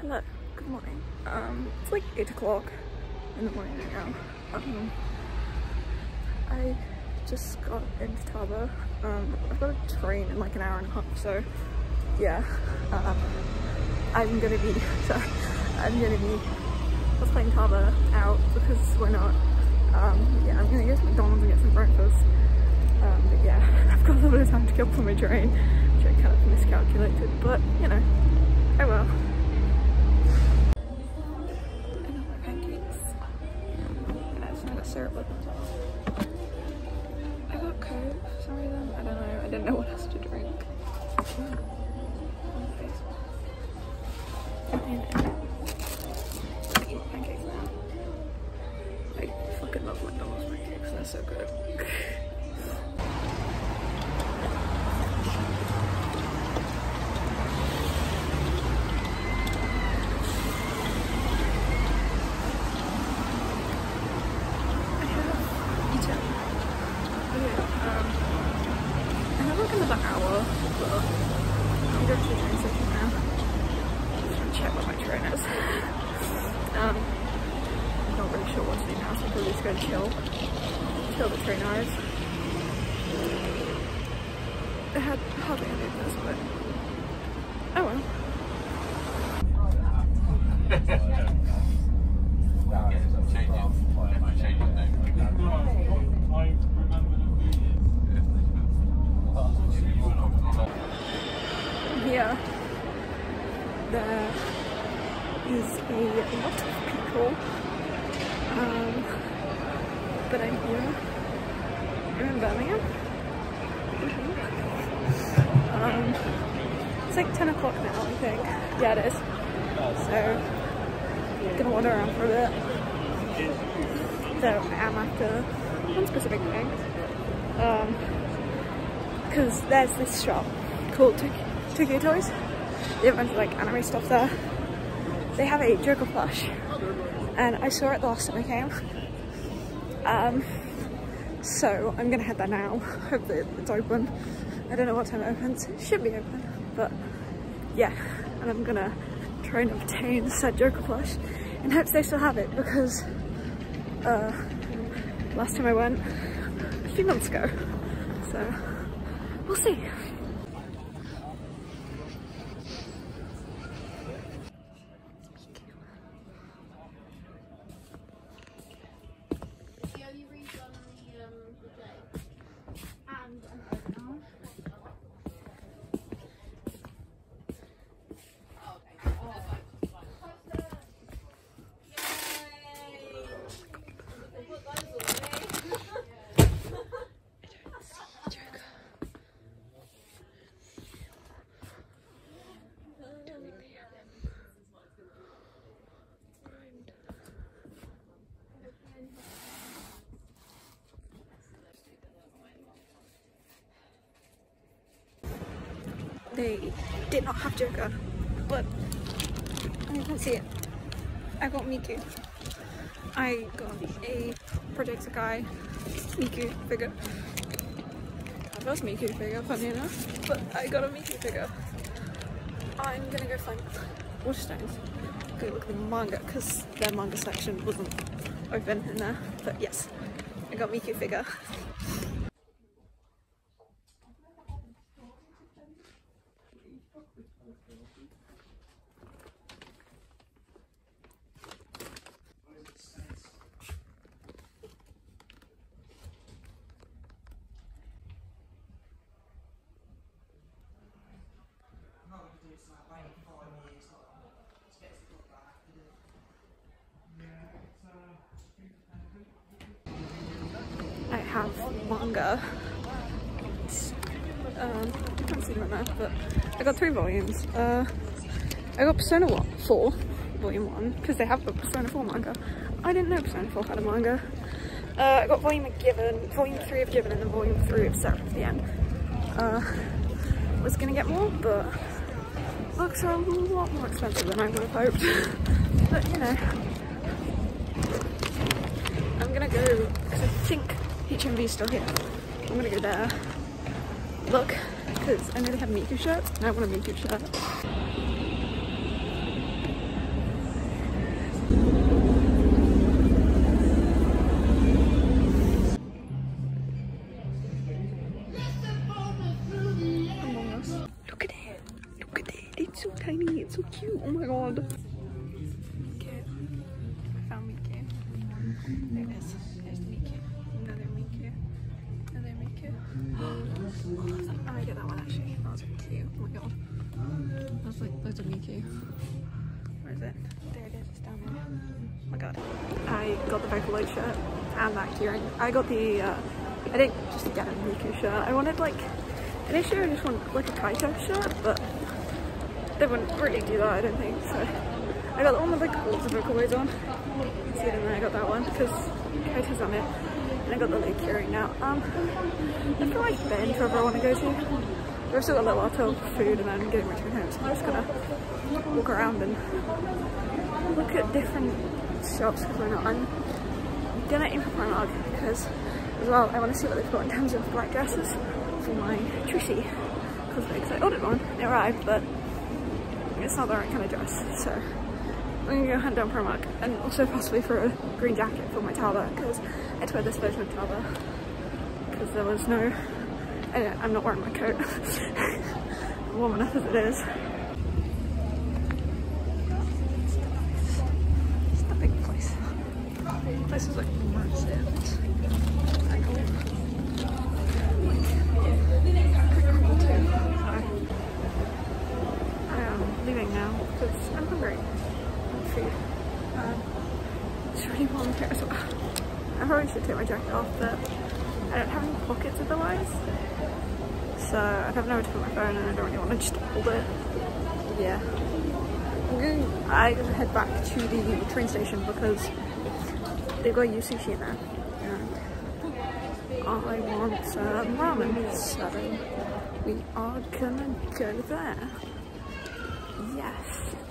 Hello, good morning. Um, it's like 8 o'clock in the morning right now. Um, I just got into Taba. Um, I've got a train in like an hour and a half, so yeah. Uh, I'm gonna be, sorry, I'm gonna be playing Taba out because we're not. Um, yeah, I'm gonna go to McDonald's and get some breakfast. Um, but yeah, I've got a little bit of time to up on my train, which I kind of miscalculated, but you know, I well. Didn't know what else to drink. I. I fucking love McDonald's. They're so good. I have. Yeah, um, I have like another hour, but I'm going to the train station now. Just check what my train is. um, I'm not really sure what to do now, so I'm probably just going to chill. Chill the train arrives. I had hardly any of this, but oh well. Here, there is a lot of people, um, but I'm here. I'm in Birmingham. Um, it's like 10 o'clock now, I think. Yeah, it is. So, gonna wander around for a bit. So, I am after one specific thing. Um, because there's this shop called Tok- Tokyo Toys. They have like anime stuff there. They have a Joker plush, and I saw it the last time I came. Um, so I'm gonna head there now. Hopefully it's open. I don't know what time it opens. It should be open, but yeah. And I'm gonna try and obtain said Joker plush in hopes they still have it because uh, last time I went a few months ago. So we'll see. They did not have Joker, but you can see it. I got Miku. I got a Project Guy Miku figure. My first Miku figure, funny enough, but I got a Miku figure. I'm gonna go find Waterstones. Go look at the manga because their manga section wasn't open in there. But yes, I got Miku figure. I have manga. It's, Um, I can't see in there, but I got three volumes. Uh, I got Persona 1, 4, Volume 1, because they have a Persona 4 manga. I didn't know Persona 4 had a manga. Uh, I got Volume of Given, Volume 3 of Given, and then Volume 3 of Seraph of the End. Uh, was gonna get more, but looks a lot more expensive than I would have hoped. but you know, I'm gonna go because I think HMV is still here. I'm gonna go there. Look, because I know they have Miku shirts and I want a Miku shirt. Where is it? There it is. It's down there. Oh my god. I got the Vocaloid shirt and that keyring. I got the, uh, I didn't just get a Miku shirt. I wanted like, initially I just wanted like a Kaito shirt, but they wouldn't really do that, I don't think. So I got the one with like all the on. See it in there, I got that one because Kaito's on it. And I got the Luka keyring now. Um, I feel like Ben Trevor I want to go to. There's still got a little lot of food and then getting ready returned home, so I'm just gonna walk around and look at different shops because why not? I'm gonna aim for Primark because as well I want to see what they've got in terms of black dresses for my Trishy because I ordered one, it arrived but it's not the right kind of dress so I'm gonna go hunt down Primark and also possibly for a green jacket for my Tauber because I had to wear this version of Tauber because there was no I'm not wearing my coat warm enough as it is it's the big place the is like massive like, cool too I am leaving now because I'm hungry. Want food. Um, it's really warm here as well. I probably should take my jacket off, but I don't have any pockets otherwise. So I'd have nowhere to put my phone and I don't really want to just hold it. Yeah. I'm going, I'm gonna head back to the train station because they've got Sushi in there. And I want some ramen, so we are gonna go there. Yes.